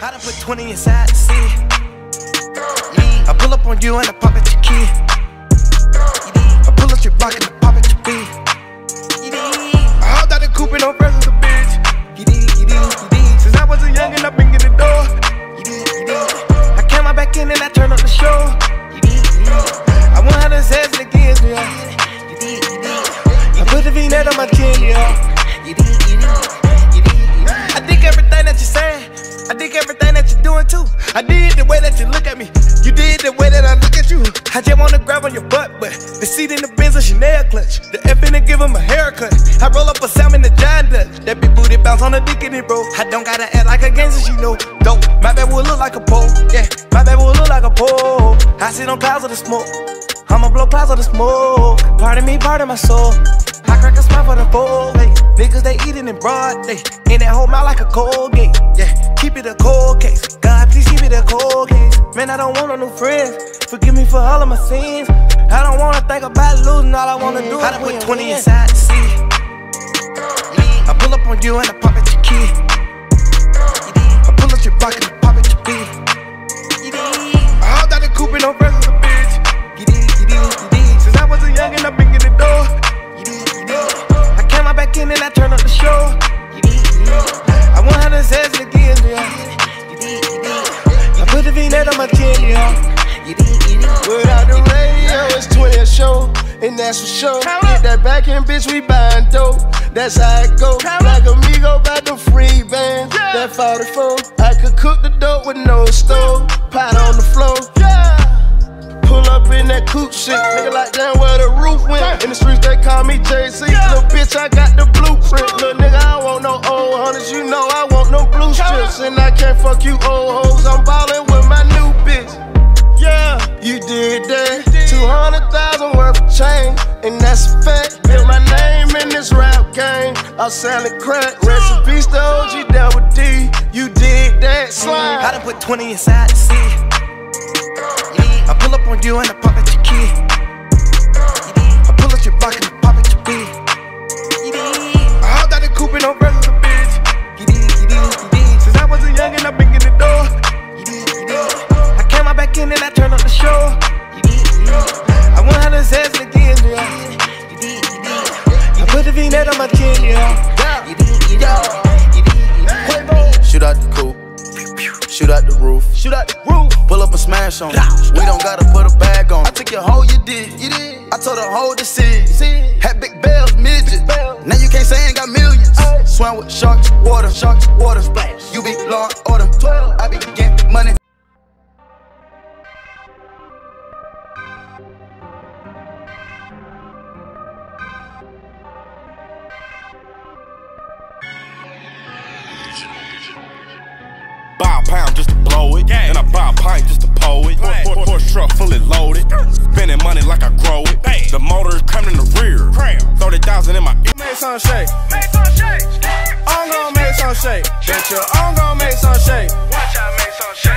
I to put 20 inside the seat. I pull up on you and I pop at your key. I pull up your block and I pop at your beat. I hopped out the coupe and no presents a bitch. Since I was a youngin', I been in the door. I came out back in and I turned up the show. I want how to say it again, yeah. I put the V-net on my chin, yeah. Too. I did the way that you look at me. You did the way that I look at you. I just wanna grab on your butt, but the seat in the Benz a Chanel clutch. The F in give him a haircut. I roll up a salmon the John Dutch. That big booty bounce on the dick in it, bro. I don't gotta act like a gangster, she know. Dope. My baby will look like a pole. Yeah, my baby will look like a pole. I sit on clouds of the smoke. I'ma blow clouds of the smoke. Pardon me, pardon my soul. I crack a smile for the four. Hey, niggas they eating in broad day. In that whole mouth like a cold gate. Yeah, keep it a cold case. Man, I don't want no new friends. Forgive me for all of my sins. I don't wanna think about losing. All I wanna do I is put 20 win. inside the seat. I pull up on you and I pop at your key. And that's for sure. Get that back end, bitch, we buying dope. That's how it go. Like amigo, got the free band. That 44, I could cook the dope with no stove. Pot on the floor. Pull up in that coupe shit, nigga like down where the roof went. In the streets they call me Jay-Z. Little bitch, I got the blueprint. Little nigga, I want no old hunters. You know I want no blue strips, and I can't fuck you old hoes. I'm ballin' that's a fact. Built my name in this rap game. I'm selling crack. Recipes to OG Double D. You did that slide. I done put 20 inside the seat. I pull up on you and I pop at your key. Shoot out the roof. Pull up and smash on it. We don't gotta put a bag on. I took your hoe, you did. You did. I told her hold the seed. Had big bells, midget. Now you can't say I ain't got millions. Swam with sharks, water, sharks, water. Splash. You be law order. In my Make some shake. I'm gon' make some shake. Bitch, I'm gon' make some shake. Watch out, make some shake. I'm gon' make some shake. Make, make some shake. Bitch, you, I'm make some shake.